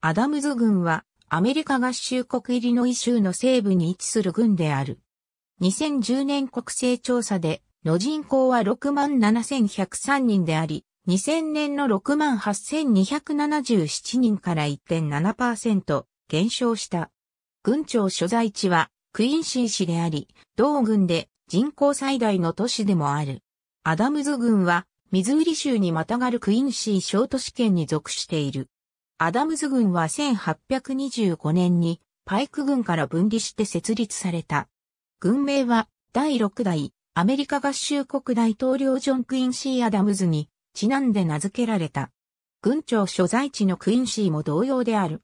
アダムズ郡はアメリカ合衆国イリノイ州の西部に位置する郡である。2010年国勢調査での人口は67,103人であり、2000年の68,277人から1.7%減少した。郡庁所在地はクインシー市であり、同郡で人口最大の都市でもある。アダムズ郡はミズーリ州にまたがるクインシー小都市圏に属している。アダムズ郡は1825年にパイク郡から分離して設立された。郡名は第6代アメリカ合衆国大統領ジョン・クインシー・アダムズにちなんで名付けられた。郡庁所在地のクインシーも同様である。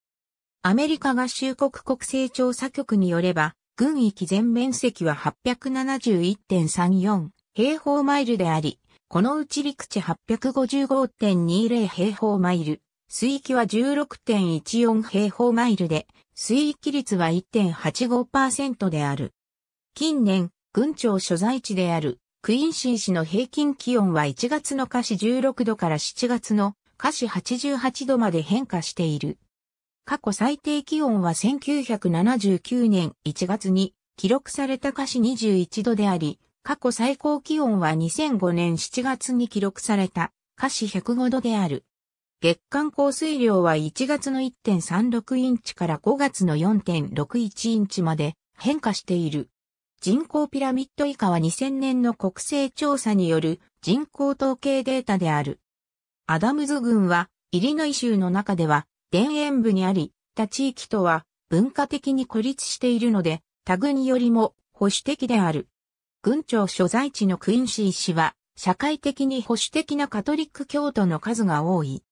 アメリカ合衆国国勢調査局によれば、郡域全面積は871.34平方マイルであり、このうち陸地855.20平方マイル、水域は16.14平方マイルで、水域率は1.85%である。近年、軍庁所在地であるクインシー市の平均気温は1月の下市16度から7月の下市88度まで変化している。過去最低気温は1979年1月に記録された下市21度であり、過去最高気温は2005年7月に記録された下市105度である。月間降水量は1月の1.36インチから5月の4.61インチまで変化している。人口ピラミッド以下は2000年の国勢調査による人口統計データである。アダムズ郡はイリノイ州の中では田園部にあり、他地域とは文化的に孤立しているので、他軍よりも保守的である。軍庁所在地のクインシー氏は、社会的に保守的なカトリック教徒の数が多い。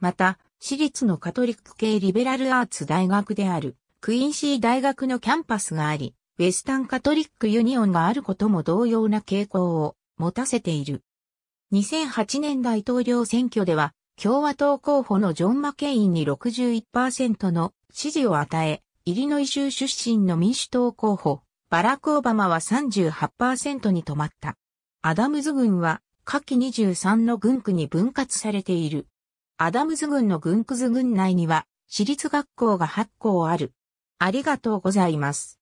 また、私立のカトリック系リベラルアーツ大学である、クインシー大学のキャンパスがあり、ウェスタンカトリックユニオンがあることも同様な傾向を持たせている。2008年大統領選挙では、共和党候補のジョン・マケインに61%の支持を与え、イリノイ州出身の民主党候補、バラク・オバマは38%に止まった。アダムズ郡は下記23の郡区に分割されている。アダムズ郡の郡クズ郡内には私立学校が8校ある。ありがとうございます。